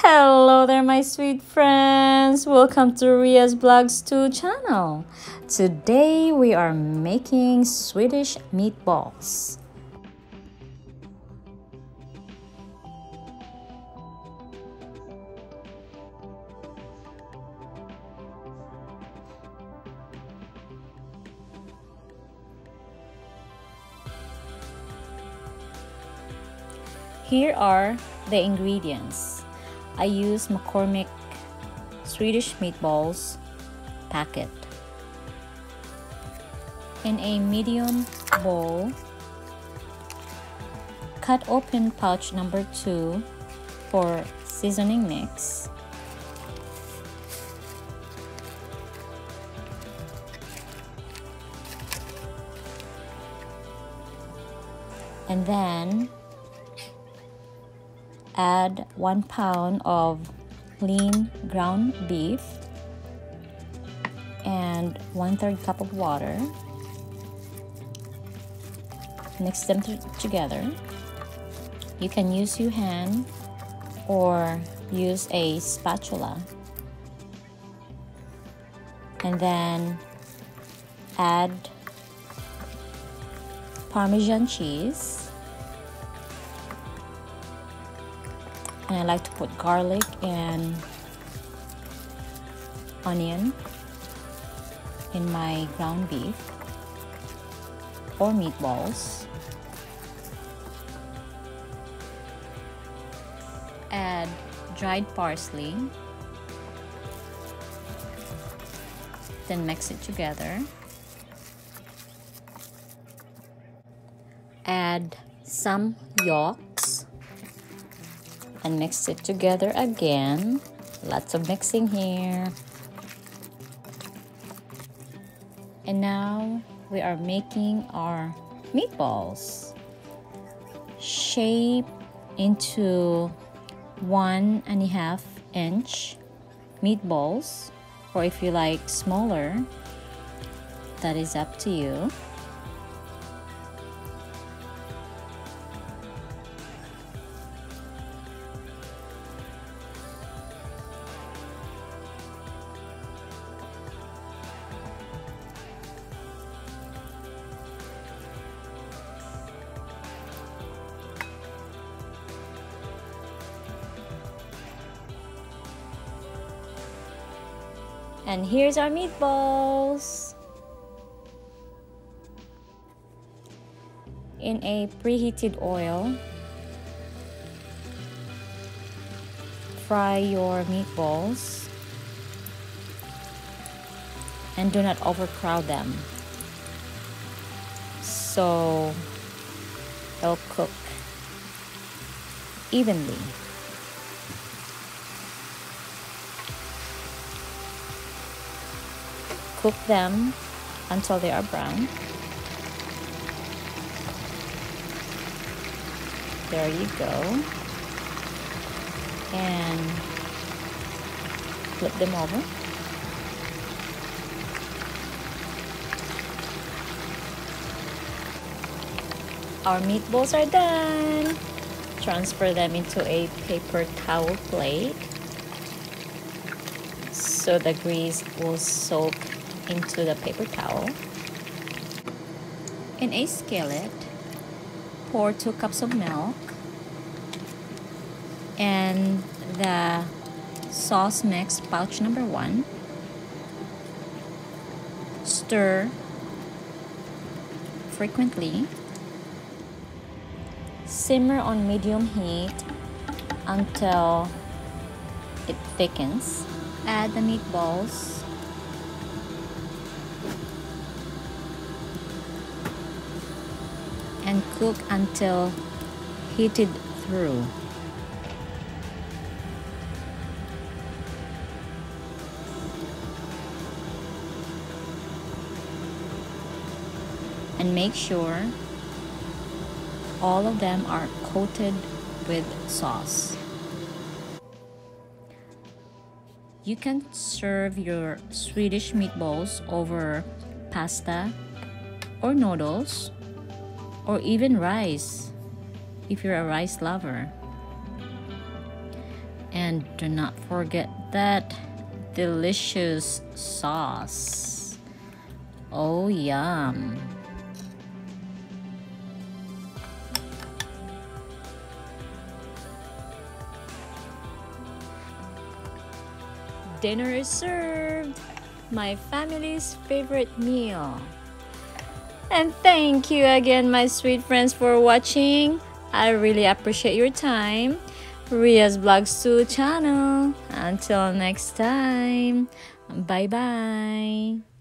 Hello there, my sweet friends. Welcome to Rhia's Vlogs 2 channel. Today we are making Swedish meatballs. Here are the ingredients. I use McCormick Swedish meatballs packet. In a medium bowl, cut open pouch number 2 for seasoning mix. And then add one pound of lean ground beef and one third cup of water. Mix them together. You can use your hand or use a spatula. And then add Parmesan cheese and I like to put garlic and onion in my ground beef or meatballs. Add dried parsley. Then mix it together. Add some yolk and mix it together again. Lots of mixing here. And now we are making our meatballs. Shape into one and a half inch meatballs or if you like smaller that is up to you And here's our meatballs. In a preheated oil, fry your meatballs and do not overcrowd them so they'll cook evenly. Cook them until they are brown. There you go. And flip them over. Our meatballs are done. Transfer them into a paper towel plate so the grease will soak into the paper towel. In a skillet, pour 2 cups of milk and the sauce mix pouch number 1. Stir frequently. Simmer on medium heat until it thickens. Add the meatballs and cook until heated through. And make sure all of them are coated with sauce. You can serve your Swedish meatballs over pasta or noodles or even rice if you're a rice lover. And do not forget that delicious sauce. Oh, yum. Dinner is served. My family's favorite meal. And thank you again, my sweet friends, for watching. I really appreciate your time. Rhia's Vlogs 2 channel. Until next time. Bye bye.